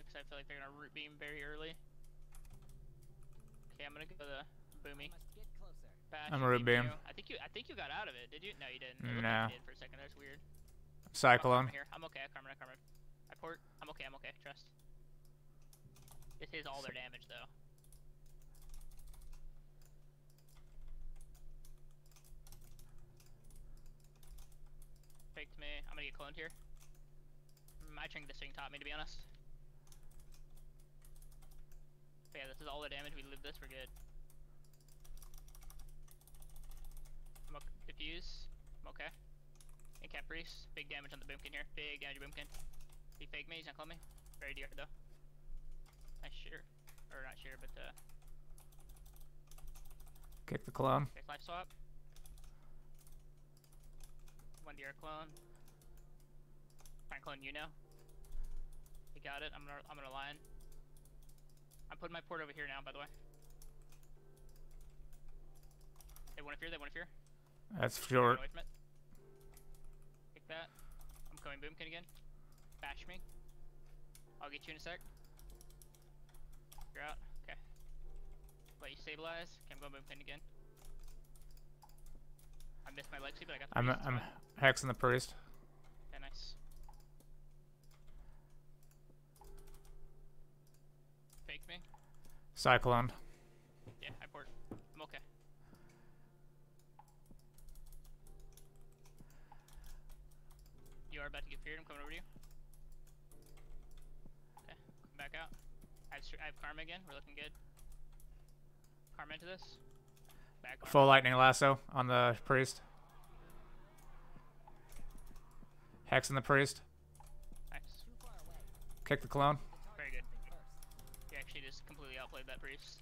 you because I feel like they're gonna root beam very early. Okay, I'm gonna go the boomy. Bash I'm a root beam. you. I think you. I think you got out of it. Did you? No, you didn't. No. Nah. Like you did for a second. That's weird. Oh, Cyclone. Karma here. I'm okay. Karma. Karma. I port. I'm okay. I'm okay. Trust. This is all their damage though. Faked me. I'm gonna get cloned here. Mm, My trinket this thing taught me to be honest. Yeah, this is all the damage. We live this. We're good. I'm okay. Diffuse. I'm okay. Incap priest. Big damage on the boomkin here. Big damage boomkin. He faked me. He's not calling me. Very dear though. Nice sure. Or not sure, but uh, Kick the clone. okay, life swap. One DR clone. Try and clone you now. You got it. I'm gonna I'm gonna line. I'm putting my port over here now, by the way. They want to fear. They want to fear. That's Run short. away from it. Kick that. I'm coming boomkin again. Bash me. I'll get you in a sec. You're out. Okay. Let you stabilize. Okay, I'm going boomkin again. I missed my Lexi, but I got the I'm I'm hexing the priest. Okay, nice. Fake me. Cyclone. Yeah, I port. I'm okay. You are about to get feared. I'm coming over to you. Okay, come back out. I have, I have karma again. We're looking good. Karma into this. Back on. Full lightning lasso on the priest. Hex Hexing the priest. Nice. Kick the clone. Very good. You actually just completely outplayed that priest.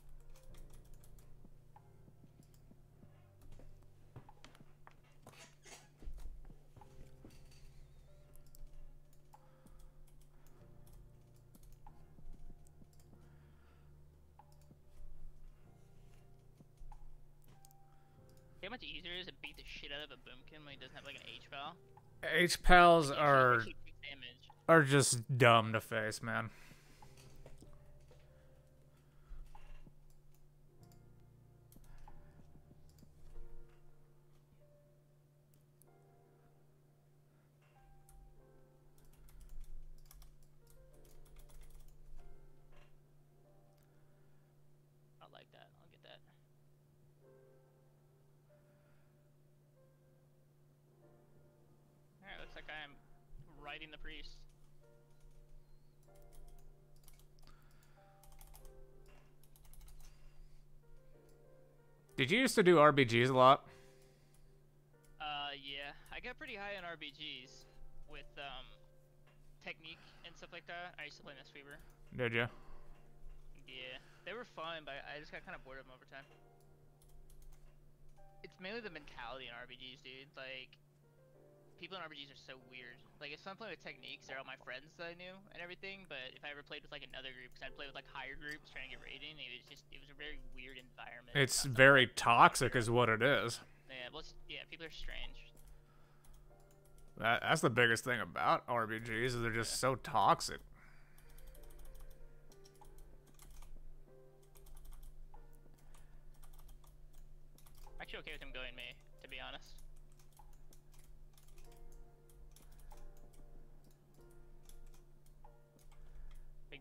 See how much easier it is to beat the shit out of a boomkin when he doesn't have like an H val? H pals are Actually takes damage. are just dumb to face, man. Riding the priest. Did you used to do RBGs a lot? Uh, yeah. I got pretty high on RBGs with, um, technique and stuff like that. I used to play Mistweaver. Did you? Yeah. They were fun, but I just got kind of bored of them over time. It's mainly the mentality in RBGs, dude. Like, people in RBGs are so weird. Like, it's fun playing with techniques. They're all my friends that I knew and everything. But if I ever played with like another group, because I'd play with like higher groups trying to get rating, it was just it was a very weird environment. It's very I- toxic, is what it is. Yeah, well, yeah, people are strange. That, that's the biggest thing about RBGs is they're just so toxic.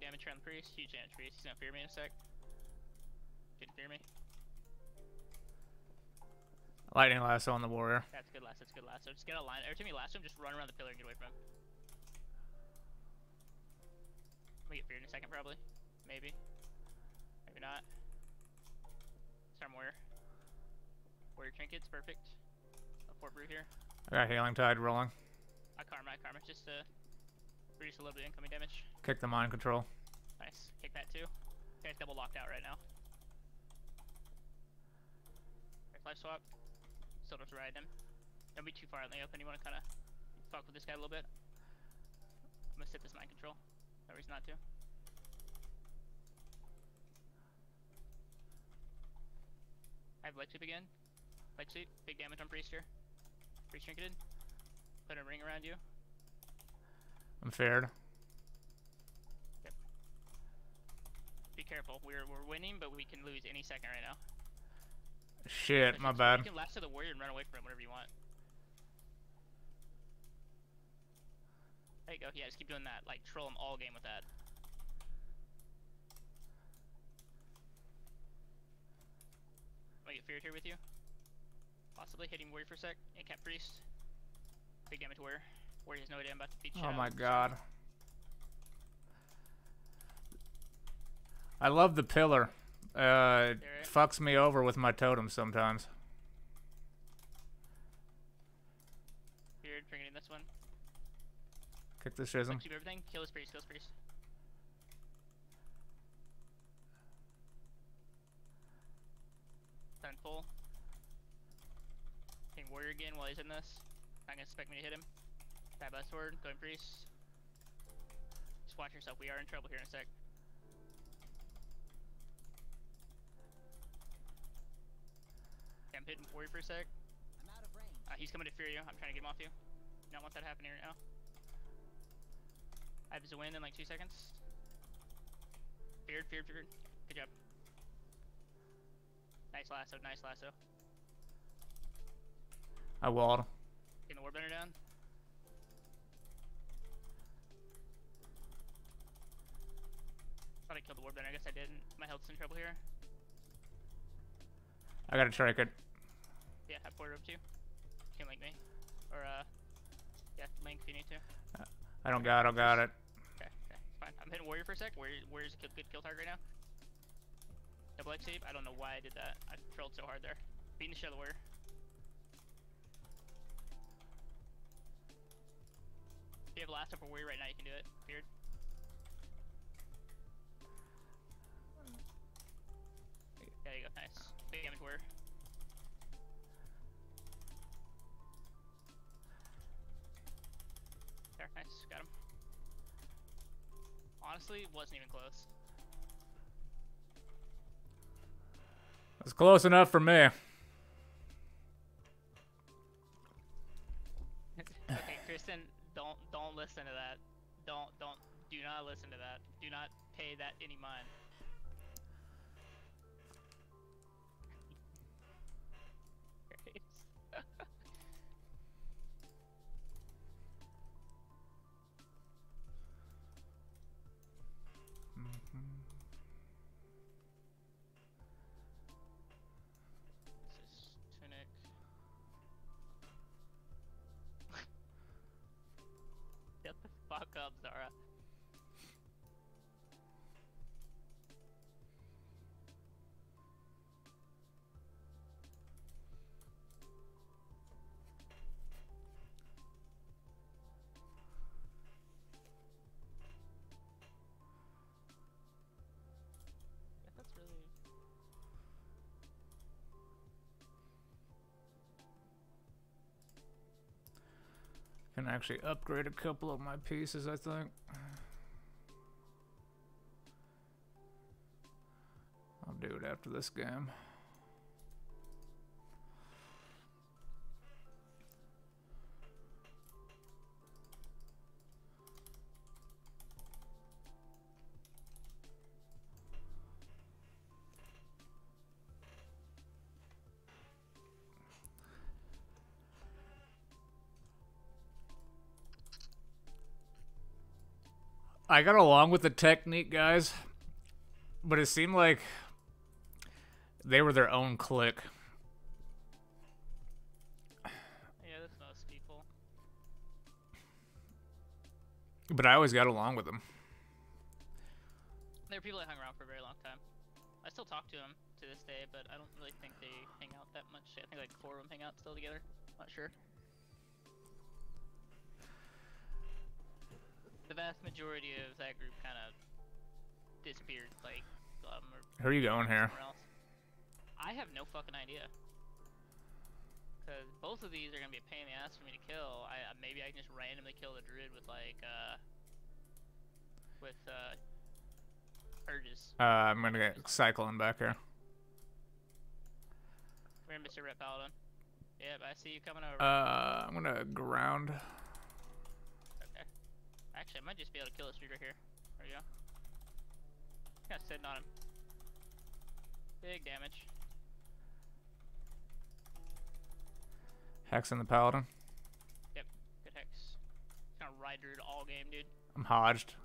Damage around the priest, huge damage priest. He's gonna fear me in a sec. Didn't fear me. Lightning lasso on the warrior. That's good last. That's good last. So just get a line. Every time you lasso him, just run around the pillar and get away from him. I'm gonna get feared in a second, probably. Maybe. Maybe not. Storm warrior. Warrior trinkets, perfect. A fort brew here. I got healing tide rolling. I karma, I karma, just to reduce a little bit of incoming damage. Kick the mind control. Nice. Kick that too. Okay, it's double locked out right now. Right, life swap. Still just ride him. Don't be too far out in the open. You want to kind of fuck with this guy a little bit. I'm gonna sit this mind control. No reason not to. I have leg sweep again. Leg sweep. Big damage on priest here. Priest trinketed. Put a ring around you. I'm feared. Careful. We're we're winning, but we can lose any second right now. Shit, my So bad. You can lasso the warrior and run away from him whenever you want. There you go. Yeah, just keep doing that. Like troll him all game with that. I get feared here with you? Possibly hitting warrior for a sec. Incap priest. Big damage warrior. Warrior has no idea I'm about to beat you. Oh out. my god. I love the pillar. Uh, it fucks me over with my totem sometimes. Feared, bringing in this one. Kick the schism. Keep everything. Kill this priest. Kill this priest. Done full. Hitting warrior again while he's in this. Not gonna expect me to hit him. Stab by sword. Going priest. Just watch yourself. We are in trouble here in a sec. I'm hitting warrior for a sec. I'm out of range. Uh, he's coming to fear you. I'm trying to get him off you. Not want that happening right now. I have his win in like two seconds. Feared, feared, feared. Good job. Nice lasso, nice lasso. I walled. Getting the war banner down. Thought I killed the war banner. I guess I didn't. My health's in trouble here. I gotta trike it. Yeah, have porter up too. Can't link me. Or, uh, yeah, link if you need to. I don't got it, I don't got it. Okay, okay, fine. I'm hitting warrior for a sec. Warrior, warrior's a kill, good kill target right now. Double X save. I don't know why I did that. I trolled so hard there. Beating the shell the warrior. If you have last up for warrior right now, you can do it. Beard. There you go. Nice. Big damage warrior. Honestly, wasn't even close. It's close enough for me. okay, Kristen, don't don't listen to that. Don't don't do not listen to that. Do not pay that any mind. Can actually upgrade a couple of my pieces, I think. I'll do it after this game. I got along with the technique guys, but it seemed like they were their own clique. Yeah, that's most people. But I always got along with them. There are people that hung around for a very long time. I still talk to them to this day, but I don't really think they hang out that much. I think like four of them hang out still together. Not sure. Vast majority of that group kind of disappeared, like, um, or Who are you going here? else. I have no fucking idea. Because both of these are gonna be a pain in the ass for me to kill. I uh, maybe I can just randomly kill the druid with like uh with uh urges. Uh, I'm gonna get cycling back here. We're Mr. Ret Paladin. Yep, I see you coming over. Uh, I'm gonna ground. Actually, I might just be able to kill this dude right here. There you go. Kind of sitting on him. Big damage. Hex in the paladin. Yep, good hex. Kind of rider it all game, dude. I'm hodged.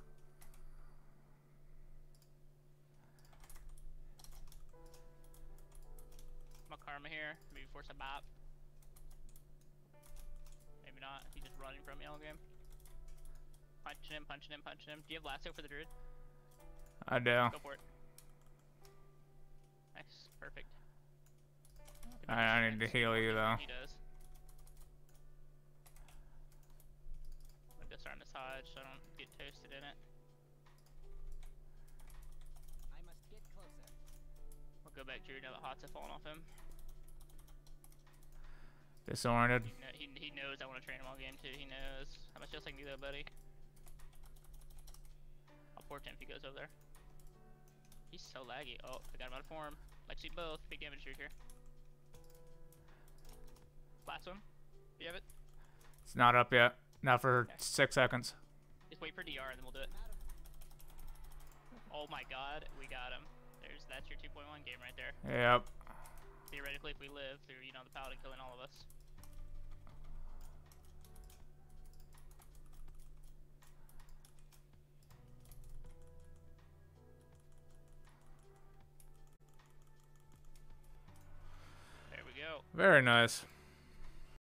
My karma here. Maybe force a bop. Maybe not. He's just running from me all game. Punching him, punching him, punching him. Do you have lasso for the druid? I do. Go for it. Nice. Perfect. I, I need to heal you though. He does. I'm gonna go start on this hodge so I don't get toasted in it. I must get closer. We'll go back to Druid now that Hots have fallen off him. Disoriented. He, kn- he, he knows I want to train him all game too. He knows. How much else I can do though, buddy? Him if he goes over there. He's so laggy. Oh, I got him out of form. Let's see both. Big damage here. Last one. Do you have it? It's not up yet. Not for Okay. six seconds. Just wait for DR and then we'll do it. Oh my god, we got him. There's that's your 2.1 game right there. Yep. Theoretically, if we live through, you know, the paladin killing all of us. Very nice.